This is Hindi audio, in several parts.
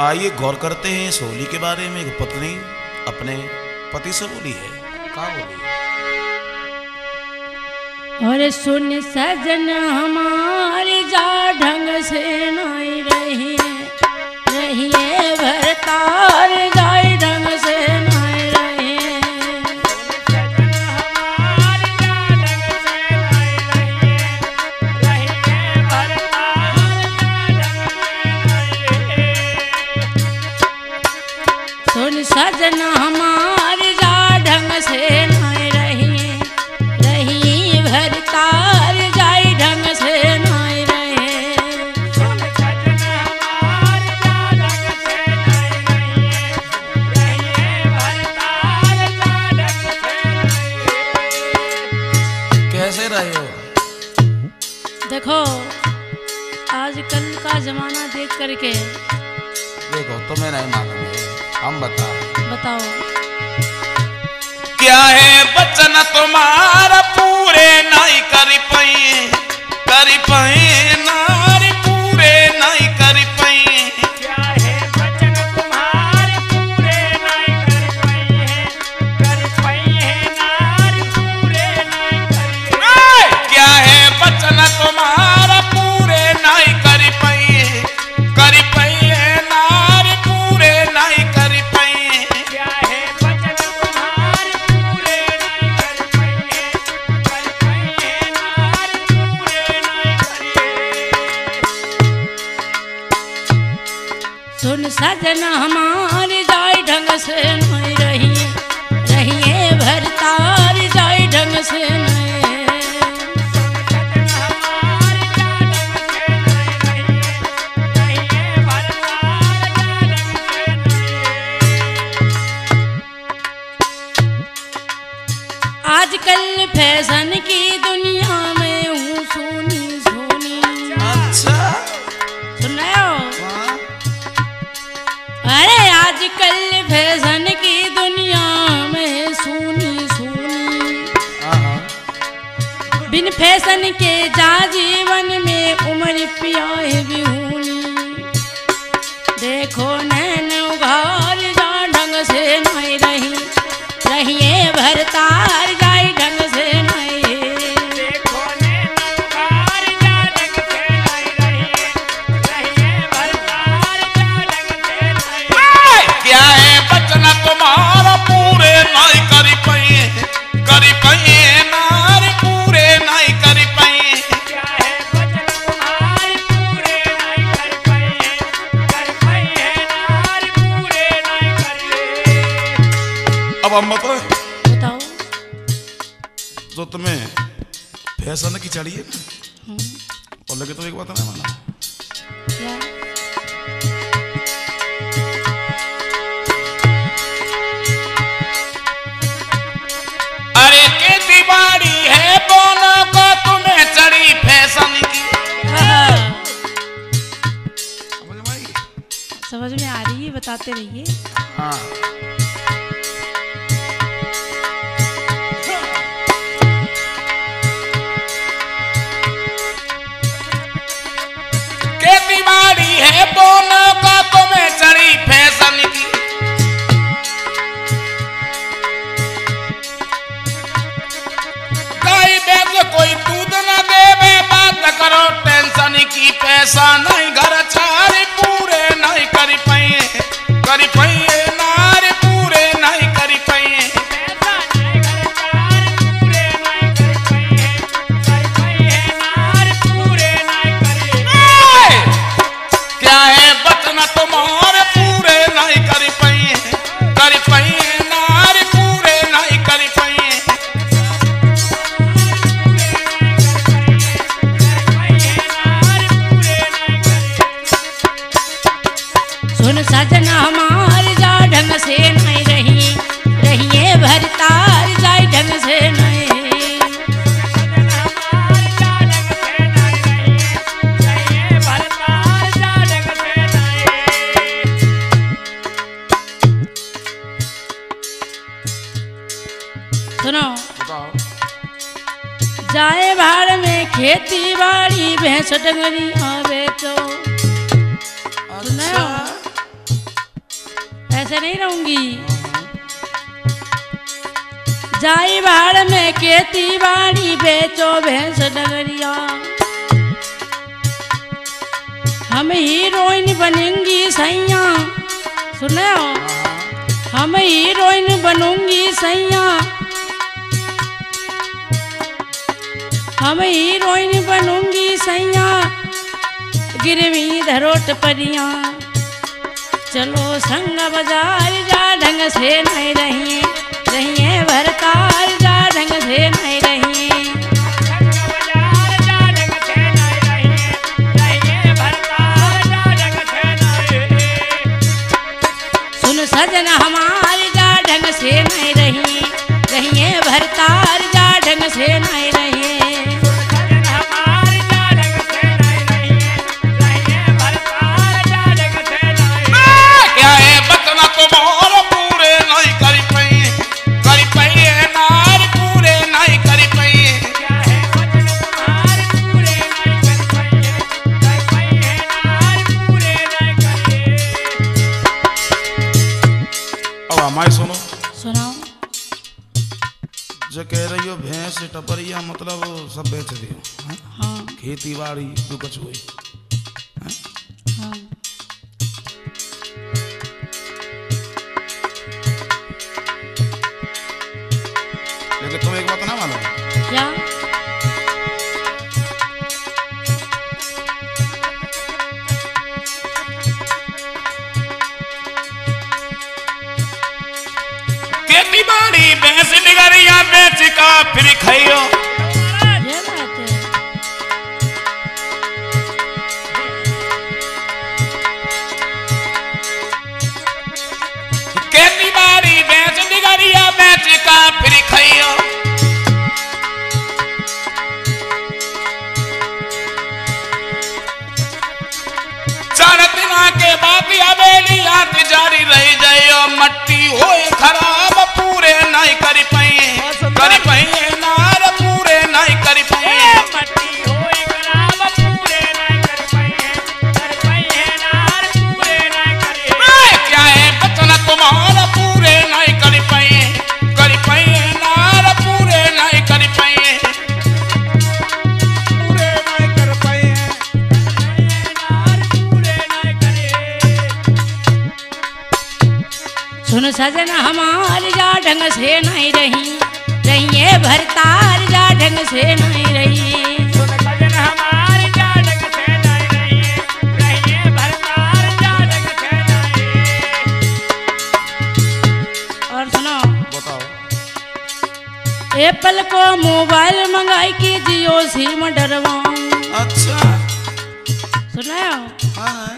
आइए गौर करते हैं इस होली के बारे में। एक पत्नी अपने पति से बोली है कहा बोली? और सुन सजन हमारी जा ढंग से नहीं रही रही भरतार जाए करके। देखो तुम्हें नहीं मालूम है। हम बता बताओ। क्या है बचन तुम्हारा? अरे आजकल फ़ैशन की दुनिया में सुनी सोनी। हाँ बिन फ़ैशन के जा जीवन में उम्र पिया बिहूनी अब हम बताए बताओ। जो तुम्हें फ़ैशन की चढ़ी है ना और लगे तो एक बात नहीं माना। अरे के दिवाली है दोनों को तुम्हें चढ़ी फ़ैशन की। हाँ, समझ में आई? समझ में आ रही है बताते रहिए। हाँ। सुन सजन हमार जा ढंग से नहीं रही। रहिए भरतार, जाए ढंग से नहीं। जाए भाड़ में खेती बाड़ी, भैंस डंगरी आवे तो। ऐसे नहीं रहूँगी जाई बाड़ में खेती बाड़ी बेचो भैंस डगरिया। हम हीरोइन बनेंगी सैया। सुने हो हम हीरोइन बनूँगी सैया। हम हीरोइन बनूँगी सैया। गिरवी धरोट परिया। चलो संग बाज़ार जा ढंग से नहीं रही रहिए भरतार जो कह रही हो भैंस टपरिया मतलब सब बेच दियो हैं? हाँ खेती बाड़ी जो कुछ हुई बाड़ी फिर खाइयो। बाड़ी भैंस निगरिया बेच का फिर खाइयो। के बाद हवेली याद जारी रह जाइयो, मट्टी होए खराब सजन हमार जा ढंग से नहीं रही। रहिए भरतार जा ढंग से नहीं रही। और सुनो। बताओ। एप्पल को मोबाइल मंगाई की जियो सिम डरवाऊं। अच्छा। सुनायो? हाँ।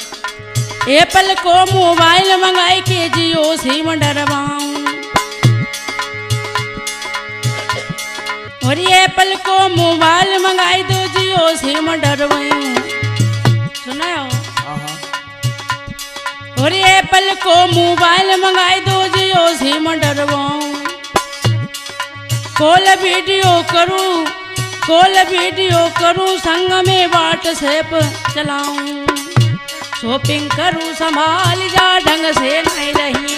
एप्पल को मोबाइल मंगाई के जियो सिम डरवाऊं। और एप्पल को मोबाइल मंगाई दो जियो सिम डरवाऊं। सुनायो हाँ? और एप्पल को मोबाइल मंगाई दो जियो सिम डरवाऊं। कॉल वीडियो करूँ कॉल वीडियो करूँ संग में व्हाट्सएप चलाऊं। शॉपिंग करूँ संभाल जा ढंग से नहीं रही।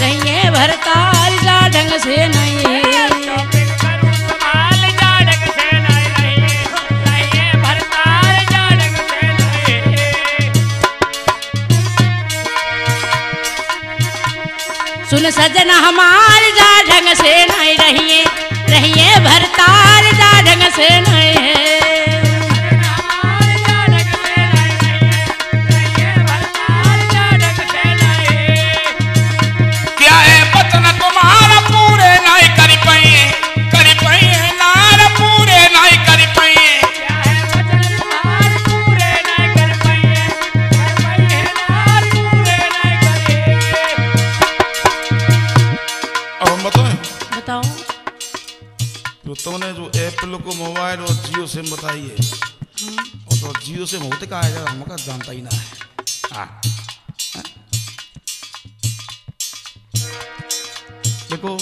रहिए भरताल जा ढंग से नहीं। सुन सजन हमार जा ढंग से नहीं रहिए। रहिए भरताल जा ढंग से नहीं। है कहा है हमका जानता ही ना है? देखो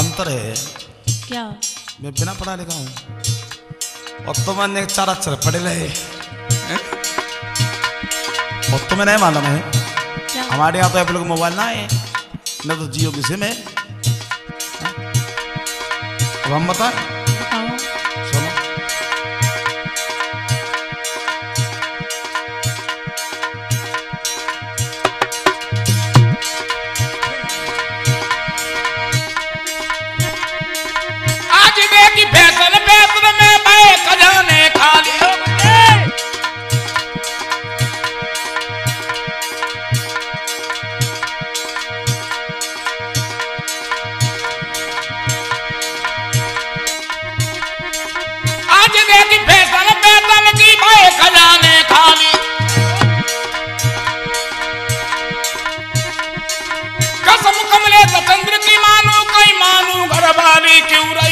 अंतर है क्या मैं बिना पढ़ा लिखा हूँ और तुमने चार अक्षर पढ़े रहे हैं? और तुम्हें नहीं मालूम है हमारे यहाँ तो आप लोग मोबाइल ना है न तो जियो की सिम है? अब हम बताएँ मानो घर वाली